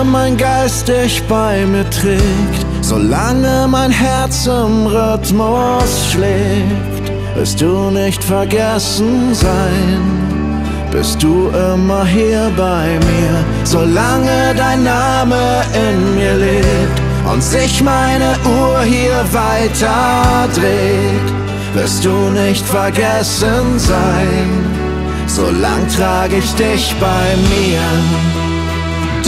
Solange mein Geist dich bei mir trägt, solange mein Herz im Rhythmus schlägt, wirst du nicht vergessen sein. Bist du immer hier bei mir, solange dein Name in mir lebt und sich meine Uhr hier weiter dreht, wirst du nicht vergessen sein. Solang trage ich dich bei mir.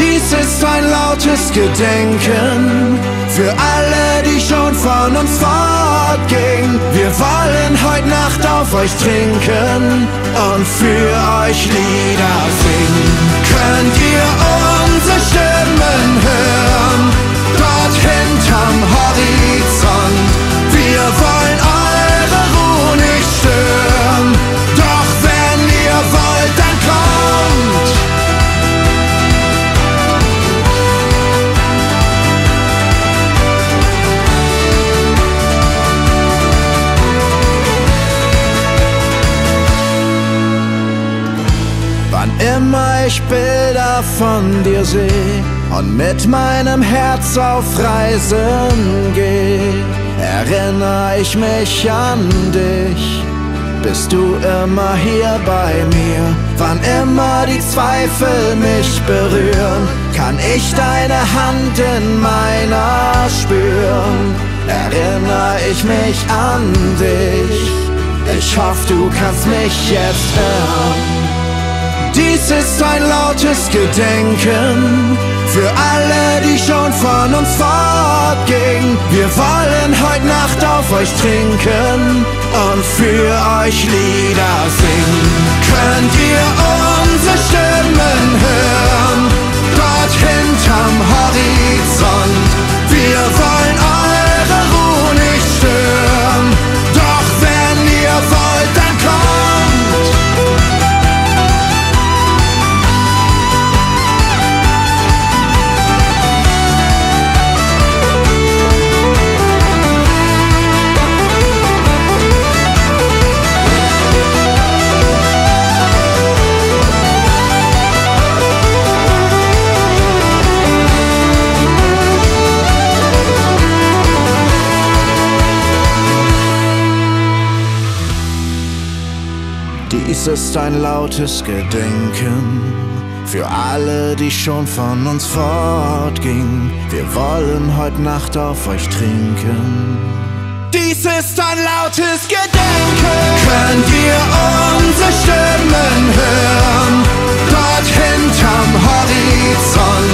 Dies ist ein lautes Gedenken für alle, die schon von uns fortgingen. Wir wollen heute Nacht auf euch trinken und für euch Lieder singen. Könnt ihr unsere Stimmen hören, dort hinterm Horizont? Immer ich Bilder von dir seh und mit meinem Herz auf Reisen geh, erinnere ich mich an dich. Bist du immer hier bei mir? Wann immer die Zweifel mich berühren, kann ich deine Hand in meiner spüren. Erinnere ich mich an dich. Ich hoffe, du kannst mich jetzt hören. Dies ist ein lautes Gedenken für alle, die schon von uns fortgingen. Wir wollen heute Nacht auf euch trinken und für euch Lieder singen. Könnt ihr unsere Stimmen hören, dort hinterm Horizont? Es ist ein lautes Gedenken für alle, die schon von uns fortgingen. Wir wollen heute Nacht auf euch trinken. Dies ist ein lautes Gedenken. Könnt ihr unsere Stimmen hören? Dort hinterm Horizont.